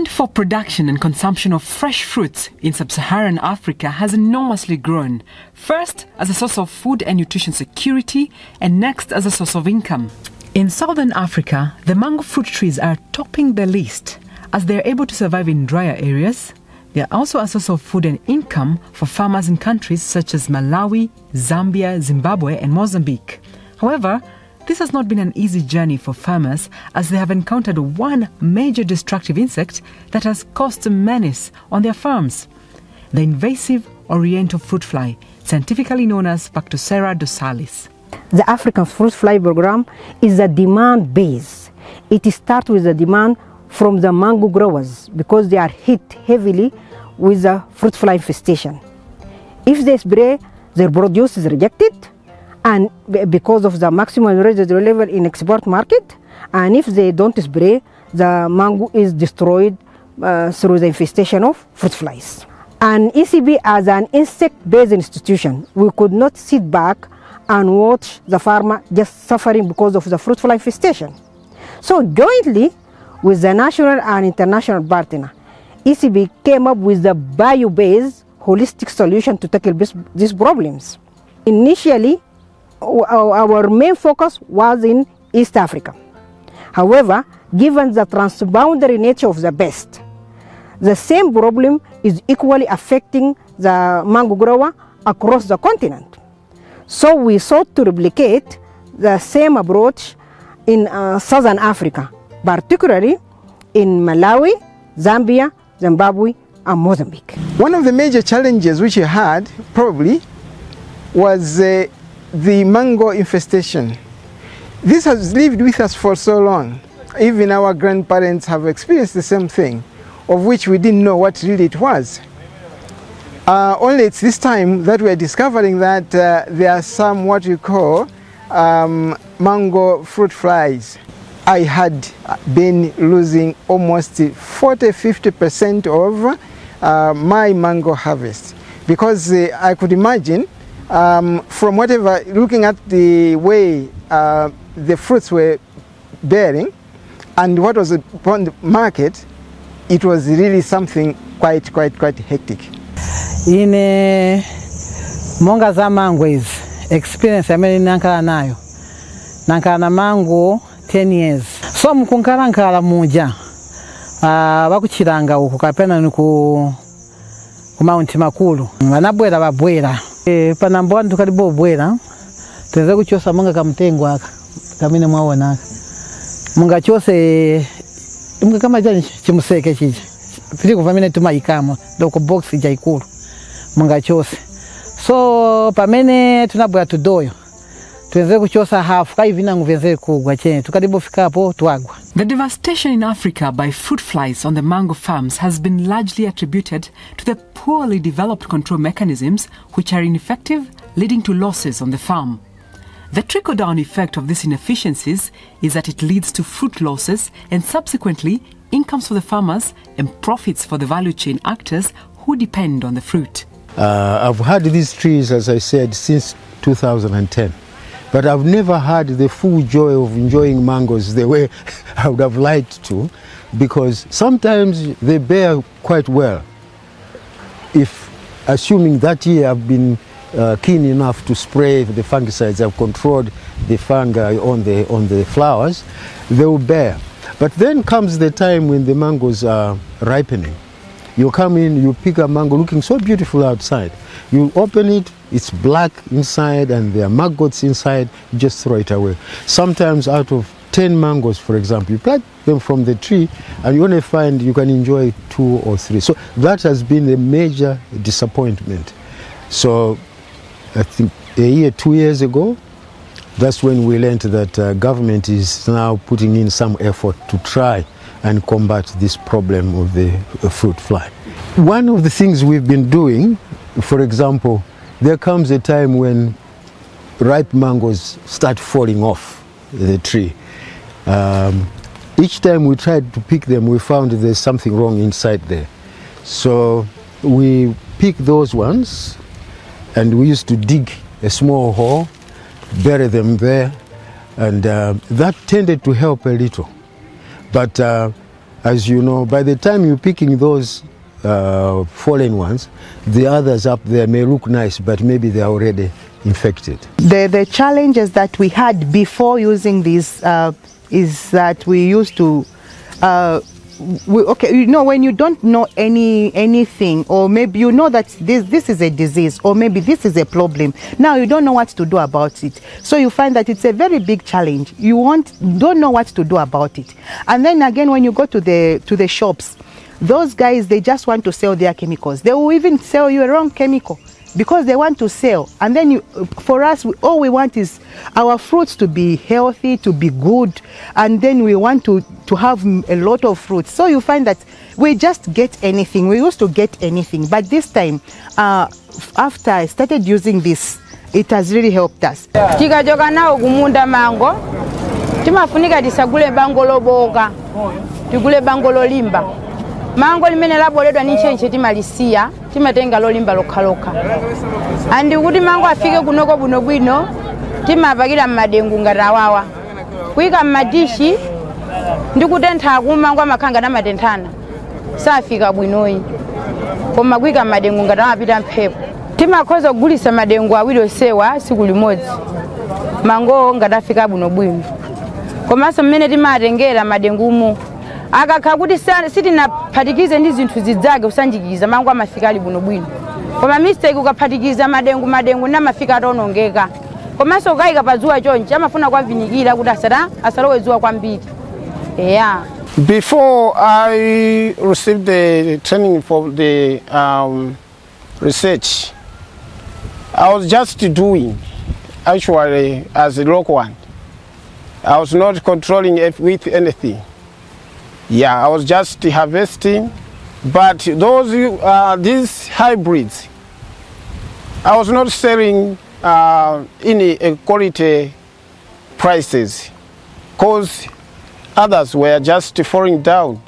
Demand for production and consumption of fresh fruits in sub Saharan Africa has enormously grown, first as a source of food and nutrition security, and next as a source of income. In southern Africa, the mango fruit trees are topping the list as they are able to survive in drier areas. They are also a source of food and income for farmers in countries such as Malawi, Zambia, Zimbabwe, and Mozambique. However, this has not been an easy journey for farmers as they have encountered one major destructive insect that has caused a menace on their farms the invasive oriental fruit fly, scientifically known as Bactrocera dorsalis. The African fruit fly program is a demand base. It starts with the demand from the mango growers because they are hit heavily with the fruit fly infestation. If they spray, their produce is rejected and because of the maximum residual level in export market and if they don't spray the mango is destroyed uh, through the infestation of fruit flies. And ICIPE as an insect-based institution we could not sit back and watch the farmer just suffering because of the fruit fly infestation. So jointly with the national and international partner ICIPE came up with the bio-based holistic solution to tackle these problems. Initially our main focus was in East Africa. However, given the transboundary nature of the pest, the same problem is equally affecting the mango grower across the continent. So we sought to replicate the same approach in uh, Southern Africa, particularly in Malawi, Zambia, Zimbabwe, and Mozambique. One of the major challenges which we had probably was uh, the mango infestation. This has lived with us for so long. Even our grandparents have experienced the same thing, of which we didn't know what really it was. Uh, only it's this time that we're discovering that uh, there are some what we call um, mango fruit flies. I had been losing almost 40-50% of uh, my mango harvest because uh, I could imagine um, from whatever, looking at the way uh, the fruits were bearing and what was upon the market, it was really something quite, quite, quite hectic. ine monga za mango izi experience amene nankhala nayo. Nankhala na mango 10 years. So mkunkhalannkhala muja uh, vakuchilanga uku kapena ni ku, ku makulu. Vanabwera vabwera e, panambo anthu kalibo obwera tenze kuchosa munga kamtengo aka kamene mwaona aka. Mungachose munga kama chani chimuseke chichi piliku pamene tumayikamo doko box chaikulu mungachose so pamene tunabwera tudoyo tuenze kuchosa hafu kaivinangu vyenzere kugwa chene. Tukadibofikapo twagwa The devastation in Africa by fruit flies on the mango farms has been largely attributed to the poorly developed control mechanisms which are ineffective, leading to losses on the farm. The trickle down effect of these inefficiencies is that it leads to fruit losses and subsequently incomes for the farmers and profits for the value chain actors who depend on the fruit. Uh, I've had these trees, as I said, since 2010. But I've never had the full joy of enjoying mangoes the way I would have liked to, because sometimes they bear quite well. If, assuming that year I've been uh, keen enough to spray the fungicides, I've controlled the fungi on the, on the flowers, they will bear. But then comes the time when the mangoes are ripening. You come in, you pick a mango looking so beautiful outside. You open it, it's black inside and there are maggots inside, you just throw it away. Sometimes out of 10 mangoes, for example, you pluck them from the tree and you only find you can enjoy two or three. So that has been a major disappointment. So I think a year, two years ago, that's when we learned that uh, government is now putting in some effort to try and combat this problem of the uh, fruit fly. One of the things we've been doing, for example, there comes a time when ripe mangoes start falling off the tree. Um, each time we tried to pick them, we found there's something wrong inside there. So we pick those ones and we used to dig a small hole, bury them there, and uh, that tended to help a little. But uh, as you know, by the time you're picking those uh, fallen ones, the others up there may look nice, but maybe they're already infected. The, the challenges that we had before using this uh, is that we used to, uh, we, okay, you know, when you don't know any anything, or maybe you know that this this is a disease, or maybe this is a problem. Now you don't know what to do about it, so you find that it's a very big challenge. You want don't know what to do about it, and then again when you go to the to the shops, those guys they just want to sell their chemicals. They will even sell you a wrong chemical because they want to sell. And then you, for us we, all we want is our fruits to be healthy to be good. And then we want to to have a lot of fruits. So you find that we just get anything. We used to get anything. But this time uh, after i started using this it has really helped us. Tikachoka nawo kumunda bango loboka tigule bango lolimba mango limene laboledwa ni ntchentche timalisiya timatenga lolimba lokhalokha andi kuti mango afike kunoko bwinobwino timapakira m'madengu ngati awawa kuyika m'madishi ndi kutentha akumu mango amakhanga namatenthana safika bwinoyi. Koma kuyika m'madengu ngati amapita mphepo. Timakhoza kugulisa madengu awiri osewa siku limodzi. Mangowo ngati afika bwinobwino komanso mmene timatengera madengumo akakhala kuti sitinaphatikize ndi zinthu zidzake kusanjikiza mango amafika ali bwinobwino koma mistake ukaphatikiza madengu madengu namafika ataonongeka komanso ukayika pa dzuwa chonchi amafuna kwavinikira kuti asalowe dzuwa kwambiri eya Before I received the training for the um, research, I was just doing, actually, as a local one. I was not controlling it with anything. Yeah, I was just harvesting, but those uh, these hybrids, I was not selling uh, any uh, quality prices, cause others were just falling down.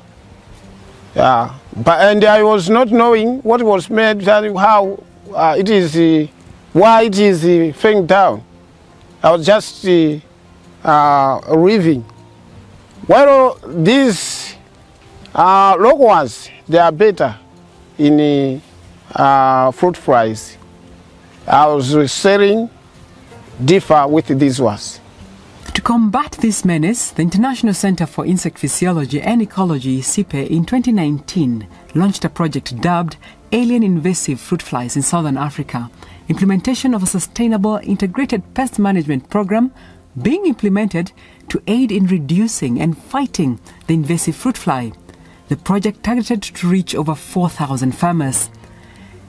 Yeah, but and I was not knowing what was made, how uh, it is, why it is uh, falling down. I was just uh, uh, reaving. Well, these uh, local ones, they are better in uh, fruit fries. I was selling differ with these ones. To combat this menace, the International Center for Insect Physiology and Ecology, ICIPE, in 2019 launched a project dubbed Alien Invasive Fruit Flies in Southern Africa, implementation of a sustainable integrated pest management program being implemented to aid in reducing and fighting the invasive fruit fly. The project targeted to reach over 4,000 farmers.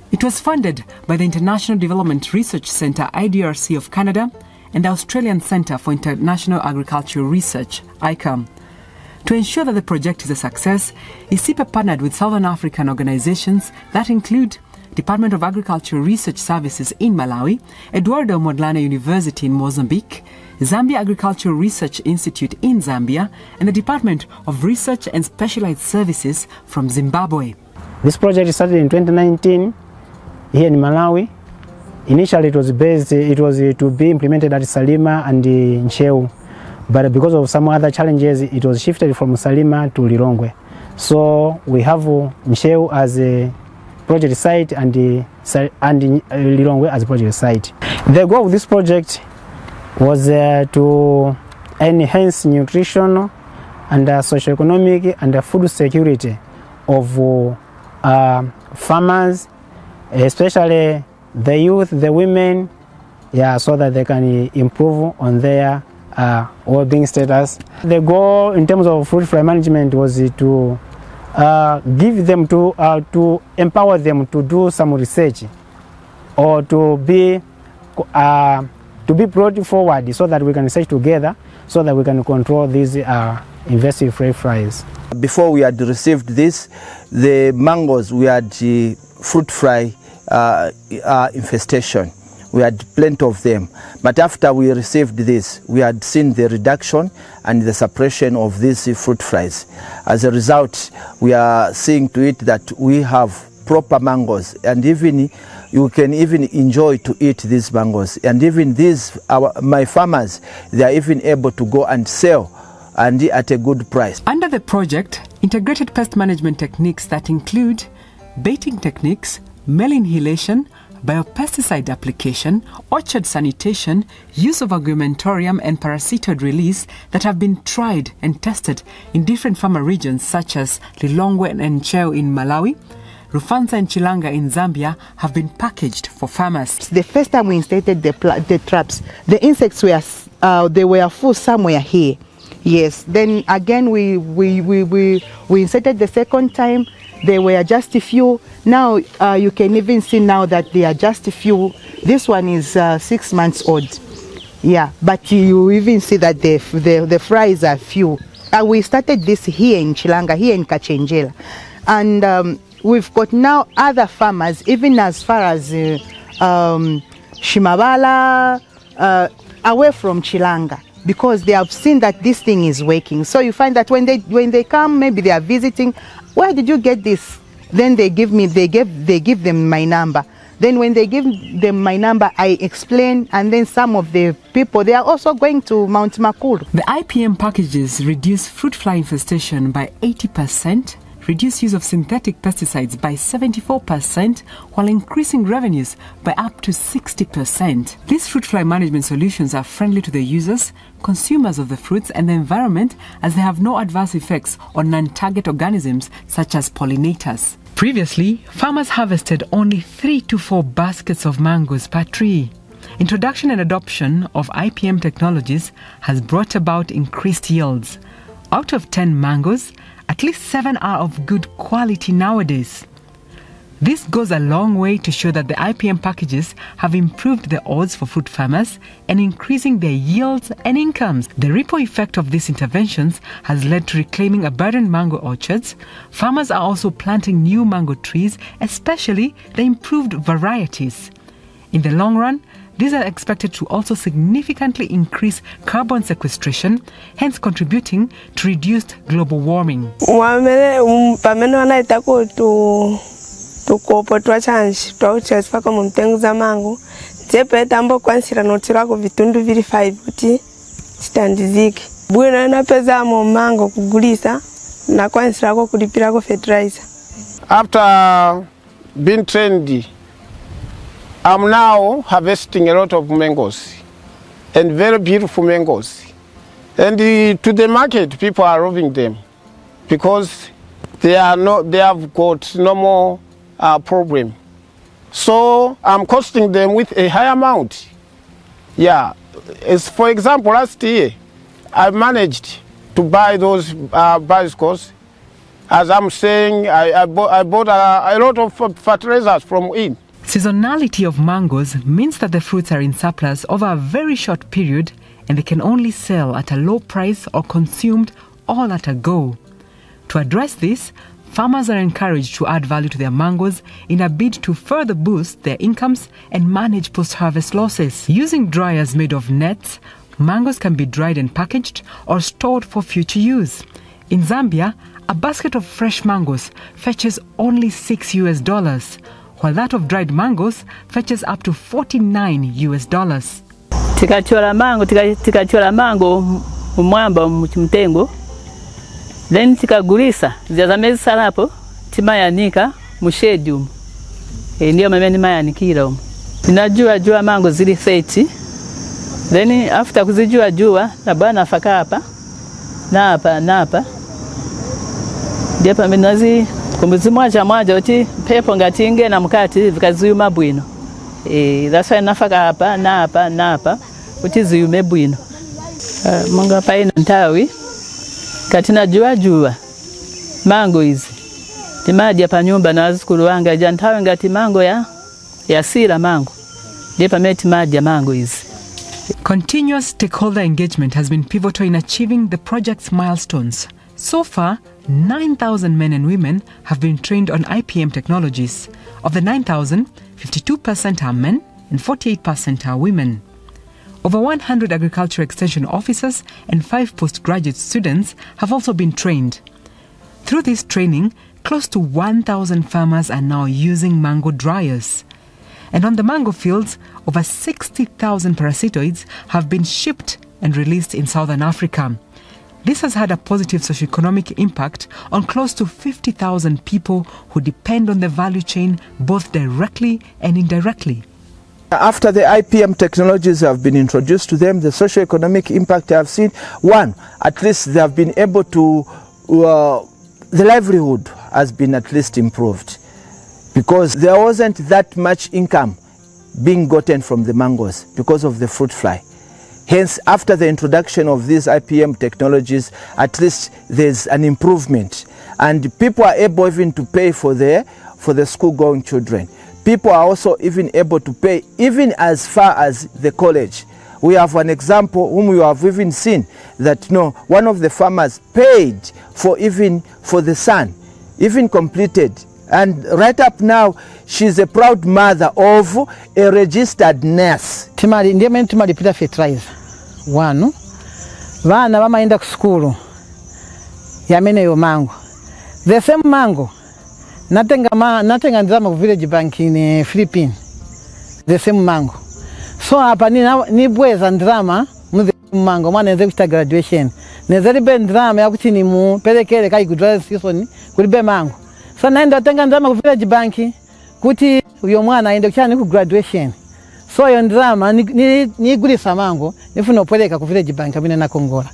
It was funded by the International Development Research Centre IDRC of Canada and the Australian Centre for International Agricultural Research ICAM. To ensure that the project is a success, ICIPE partnered with Southern African organizations that include Department of Agriculture Research Services in Malawi, Eduardo Mondlane University in Mozambique, Zambia Agricultural Research Institute in Zambia, and the Department of Research and Specialized Services from Zimbabwe. This project started in 2019 here in Malawi. Initially, it was based, it was uh, to be implemented at Salima and uh, Ncheu, but because of some other challenges, it was shifted from Salima to lirongwe So we have uh, Ncheu as a project site and, uh, and Lirongwe Lilongwe as project site. The goal of this project was uh, to enhance nutrition and uh, socioeconomic and uh, food security of uh, uh, farmers, especially the youth, the women, yeah, so that they can improve on their uh, well-being status. The goal in terms of fruit fly management was to uh, give them to uh, to empower them to do some research or to be uh, to be brought forward so that we can research together so that we can control these uh, invasive fruit flies. Before we had received this, the mangoes we had uh, fruit fly uh, uh, infestation. We had plenty of them. But after we received this, we had seen the reduction and the suppression of these fruit flies. As a result, we are seeing to it that we have proper mangoes and even you can even enjoy to eat these mangoes and even these our my farmers they are even able to go and sell and at a good price Under the project, Integrated pest management techniques that include baiting techniques, male annihilation, biopesticide application, orchard sanitation, use of augmentorium, and parasitoid release that have been tried and tested in different farmer regions such as Lilongwe and Ncheu in Malawi. Rufunsa and Chilanga in Zambia have been packaged for farmers. The first time we instated the, the traps, the insects were uh, they were full somewhere here. Yes. Then again, we we, we, we we inserted the second time. There were just a few. Now uh, you can even see now that they are just a few. This one is uh, six months old. Yeah, but you even see that the the, the fries are few. Uh, we started this here in Chilanga, here in Kachenjela, and um, we've got now other farmers, even as far as uh, um, Shimabala, uh, away from Chilanga because they have seen that this thing is working. So you find that when they when they come, maybe they are visiting. Where did you get this? Then they give me they give they give them my number. Then when they give them my number, I explain, and then some of the people they are also going to Mount Makulu. The IPM packages reduce fruit fly infestation by 80%, reduce use of synthetic pesticides by 74%, while increasing revenues by up to 60%. These fruit fly management solutions are friendly to the users, consumers of the fruits, and the environment as they have no adverse effects on non target organisms such as pollinators. Previously, farmers harvested only three to four baskets of mangoes per tree. Introduction and adoption of IPM technologies has brought about increased yields. Out of 10 mangoes, at least 7 are of good quality nowadays. This goes a long way to show that the IPM packages have improved the odds for fruit farmers and increasing their yields and incomes. The ripple effect of these interventions has led to reclaiming abandoned mango orchards. Farmers are also planting new mango trees, especially the improved varieties. In the long run, these are expected to also significantly increase carbon sequestration, hence contributing to reduced global warming. Um, tukopo twachanji twauchasipaka mumtengo za mango jepe tambokwanisira notirako vitundu viri 5 kuti citandizike bwino napezamo mango kugulisa nakwanisirako kulipirako fertilizer. After being trained, I'm now harvesting a lot of mangoes and very beautiful mangoes. And uh, to the market, people are loving them because they are not, they have got no more uh, problem. So I'm costing them with a high amount. Yeah, as for example, last year I managed to buy those uh, bicycles. As I'm saying, I, I bought, I bought a, a lot of fertilizers from in. Seasonality of mangoes means that the fruits are in surplus over a very short period and they can only sell at a low price or consumed all at a go. To address this, farmers are encouraged to add value to their mangoes in a bid to further boost their incomes and manage post harvest losses. Using dryers made of nets, mangoes can be dried and packaged or stored for future use. In Zambia, a basket of fresh mangoes fetches only 6 US dollars, while that of dried mangoes fetches up to 49 US dollars. tikachola mango tika- tikachola mango mumwamba mtengo then tikagulisa zazamezisalapo timayanika mushedi umu. E, ndiyo mame nimayanikira umu. Ninajua jua mango zili 30 then after kuzijua jua nabwa nafaka hapa napa ndiye pamene nazi kumbuzi mwaja uti pepo ngati inge na mkati vikaziyuma bwino. E, why nafaka hapa napa napa kuti ziyume bwino. Uh, monga paina ntawi katina juwa jua mango izi. Timadya pa nyumba na wazukulu wanga ja nthawi ngati mango ya yasila mango ndiye pamene timadya mango izi. Continuous stakeholder engagement has been pivotal in achieving the project's milestones. So far, 9,000 men and women have been trained on IPM technologies. Of the 9,000, 52% are men and 48% are women. Over 100 agriculture extension officers and 5 postgraduate students have also been trained. Through this training, close to 1,000 farmers are now using mango dryers. And on the mango fields, over 60,000 parasitoids have been shipped and released in southern Africa. This has had a positive socioeconomic impact on close to 50,000 people who depend on the value chain both directly and indirectly. After the IPM technologies have been introduced to them, the socio-economic impact I have seen, one, at least they have been able to, uh, the livelihood has been at least improved because there wasn't that much income being gotten from the mangoes because of the fruit fly. Hence, after the introduction of these IPM technologies, at least there's an improvement. And people are able even to pay for the, for the school-going children. People are also even able to pay even as far as the college. We have an example whom we have even seen that no, one of the farmers paid for even for the son, even completed and right up now she's a proud mother of a registered nurse timali ndiye mene timalipira fertilizer wanu. Vana vamaenda kusukulu yameneyo mango. The same mango. Natenga, ma, natenga ndirama ku village bank in philippine the same mango. So apa nibweza ni bweza mu the mango. Mwana nze kuchita graduation. Neze libe ndirama yakuti nimuperekere dress season kulibe mango. So naenda tenga ndirama ku village bank kuti uyo mwana aende kuchana ku graduation so yo ndirama nigulisa ni, ni mango nifuna upeleka ku village bank amene nakongola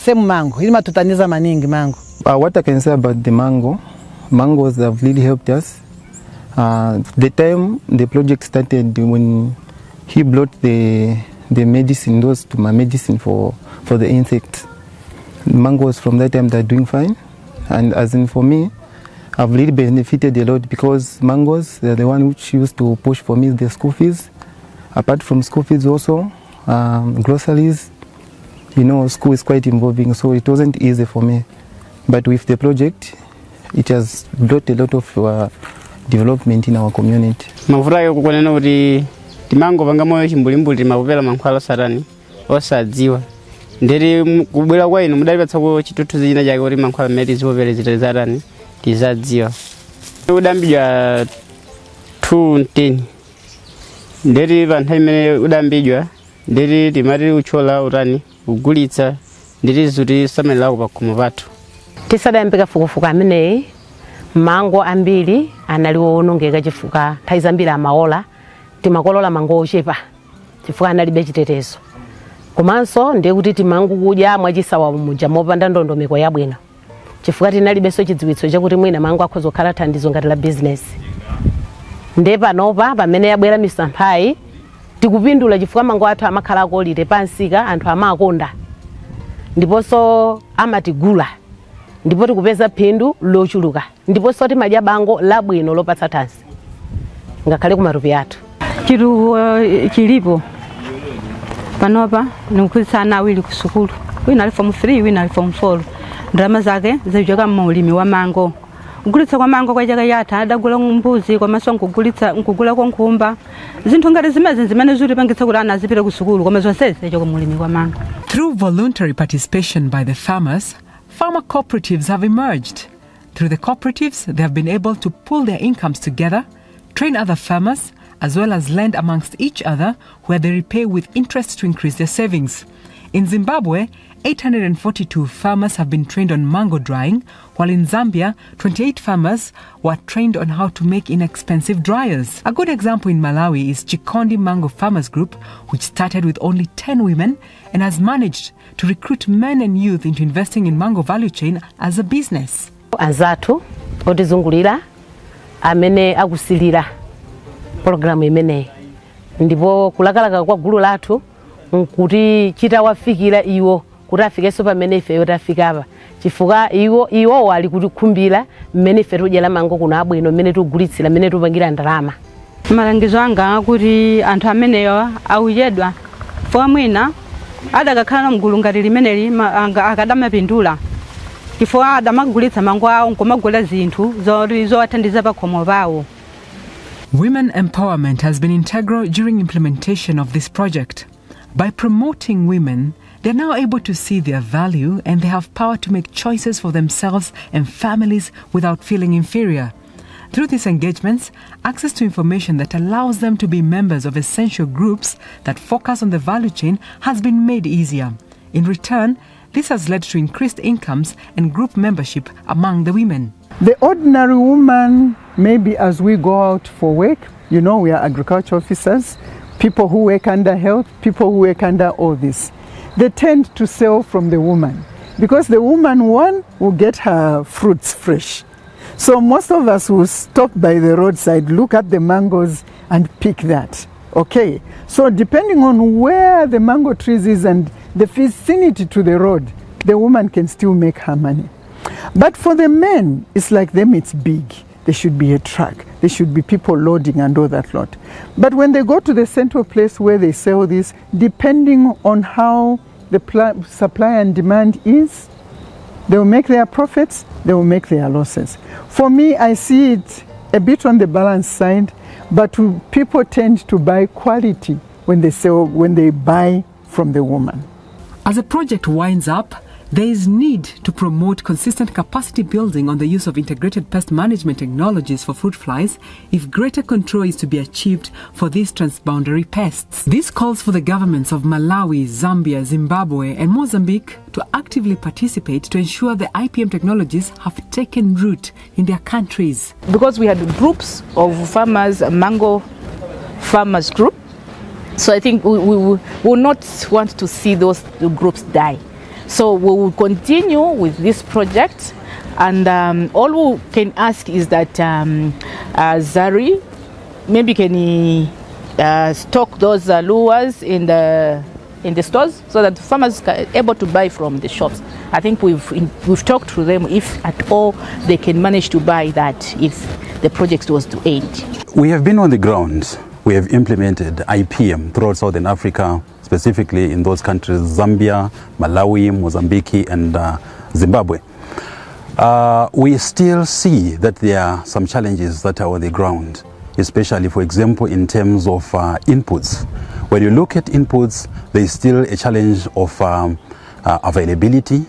semu mango ili matutaniza maningi mango uh, what i can say about the mango mangoes have really helped us. Uh, the time the project started when he brought the the medicine those to my medicine for for the insects. Mangoes from that time they're doing fine. And as in for me I've really benefited a lot because mangoes, they're the one which used to push for me the school fees. Apart from school fees also, um, groceries, you know, school is quite involving, so it wasn't easy for me. But with the project, it has brought a lot of uh, development in our community. Mavura kukonena kuti timango panga moyo chimbulimbuli makupera mankhwala sarani osadziwa ndiri kubwera kwa inu mudalipatsa chituthunzi china chake kuti mankhwala mmene tizipopera zitali sarani tizadziwa kudambidwa 2 10 nderi vanthu imene udambidwa ndiri timati utchola utani kugulitsa ndiri zuti samalirako pa pathu tisadayambika fukufuku ameneyi mango ambiri anali owonongeka chifukwa nthawi zambiri amaola timakolola mango ochepa chifukwa analibe chitetezo. Komanso ndikuti timangukudya mwachisawa muja mopanda ndondomeko yabwino. Chifukwa tinalibenso chidziwitso chakuti mwina mango akhoza kukhala thandizo ngati la bizinesi nde panopa pamene yabwera misamphayi tikupindula chifukwa mango athu amakhala akolire pansika anthu amakonda. Ndiponso amatigula ndipo tikupeza phindu lochuluka ndiponso timadya bango labwino lopatsa thansi. Ngakhale kumatupi athu. Chituko uh, chilipo. Panopa nikukhuzitsa ana awiri ku sukulu. Wina ali form 3 wina ali form 4 ndalama zake zachoka ulimi wa mango adagula mbuzi zinthu ngati zimene kuti ana ku sukulu koma Through voluntary participation by the farmers, farmer cooperatives have emerged. Through the cooperatives, they have been able to pool their incomes together, train other farmers, as well as lend amongst each other where they repay with interest to increase their savings. In Zimbabwe, 842 farmers have been trained on mango drying, while in Zambia, 28 farmers were trained on how to make inexpensive dryers. A good example in Malawi is Chikondi Mango Farmers Group, which started with only 10 women and has managed to recruit men and youth into investing in mango value chain as a business. anzathu otizungulira amene akusilira pologalamu imeneyi ndipo kulakalaka kwa gulu lathu nkuti chitawafikira iwo kuti sopa menefe ifeyo tafika chifuka chifukwa iwo iwowo ali kutikhumbira mmene ife tidyera mango kuno abwino mmene tikugulitsira mmene tikupangira ndalama malangizo anga akuti anthu ameneyo auchedwa fwa mwina adakakhala mgulu ngati limeneli akadamapindula chifukwa adamagulitsa mango awo nkumagula zinthu zoti zowathandiza pakhomo pawo. Women empowerment has been integral during implementation of this project. By promoting women, they're now able to see their value and they have power to make choices for themselves and families without feeling inferior. Through these engagements, access to information that allows them to be members of essential groups that focus on the value chain has been made easier. In return, this has led to increased incomes and group membership among the women. The ordinary woman, maybe as we go out for work, you know, we are agriculture officers, people who work under health, people who work under all this. They tend to sell from the woman because the woman, one, will get her fruits fresh. So most of us will stop by the roadside, look at the mangoes, and pick that. Okay, so depending on where the mango trees is and the vicinity to the road, the woman can still make her money. But for the men, it's like them, it's big. There should be a truck. There should be people loading and all that lot. But when they go to the central place where they sell this, depending on how the pl- supply and demand is, they will make their profits, they will make their losses. For me, I see it a bit on the balance side, but people tend to buy quality when they sell, when they buy from the woman. As the project winds up, there is need to promote consistent capacity building on the use of integrated pest management technologies for fruit flies if greater control is to be achieved for these transboundary pests. This calls for the governments of Malawi, Zambia, Zimbabwe, and Mozambique to actively participate to ensure the IPM technologies have taken root in their countries. Because we had groups of farmers, mango farmers group, so I think we, we, we will not want to see those groups die. So we will continue with this project, and um, all we can ask is that um, uh, Zari maybe can he, uh, stock those uh, lures in the in the stores so that farmers are able to buy from the shops. I think we've we've talked to them if at all they can manage to buy that if the project was to end. We have been on the ground. We have implemented IPM throughout Southern Africa specifically in those countries Zambia, Malawi, Mozambique, and uh, Zimbabwe. Uh, we still see that there are some challenges that are on the ground, especially, for example, in terms of uh, inputs. When you look at inputs, there is still a challenge of um, uh, availability,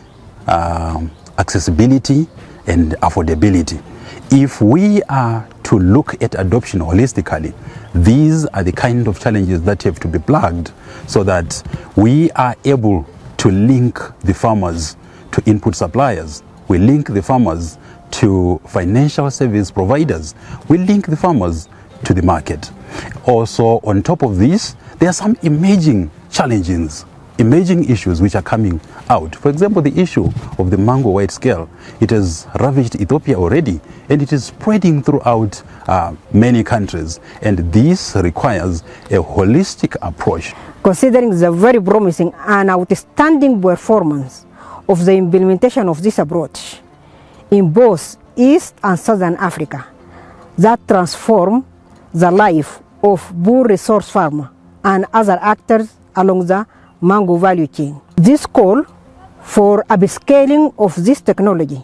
uh, accessibility, and affordability. If we are to look at adoption holistically, these are the kind of challenges that have to be plugged so that we are able to link the farmers to input suppliers. We link the farmers to financial service providers. We link the farmers to the market. Also, on top of this, there are some emerging challenges emerging issues which are coming out. For example, the issue of the mango white scale. It has ravaged Ethiopia already and it is spreading throughout uh, many countries. And this requires a holistic approach. Considering the very promising and outstanding performance of the implementation of this approach in both East and Southern Africa that transform the life of poor resource farmer and other actors along the mango value chain. This call for upscaling of this technology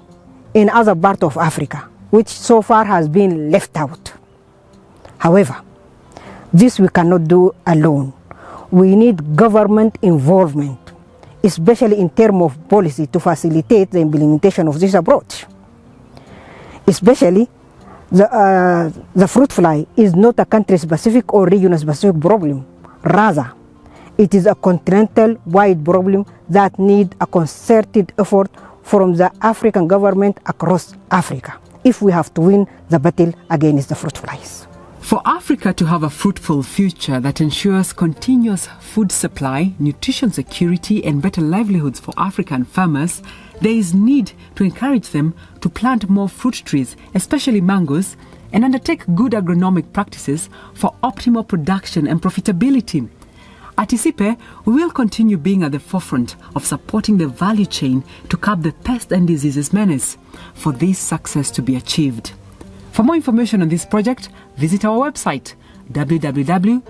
in other parts of Africa, which so far has been left out. However, this we cannot do alone. We need government involvement, especially in terms of policy to facilitate the implementation of this approach. Especially the, uh, the fruit fly is not a country-specific or region-specific problem. Rather, it is a continental wide problem that needs a concerted effort from the African government across Africa if we have to win the battle against the fruit flies. For Africa to have a fruitful future that ensures continuous food supply, nutrition security, and better livelihoods for African farmers, there is need to encourage them to plant more fruit trees, especially mangoes, and undertake good agronomic practices for optimal production and profitability. At ICIPE, we will continue being at the forefront of supporting the value chain to curb the pest and diseases menace for this success to be achieved. For more information on this project, visit our website www.icipe.org.